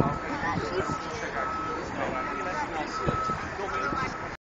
Oh, he's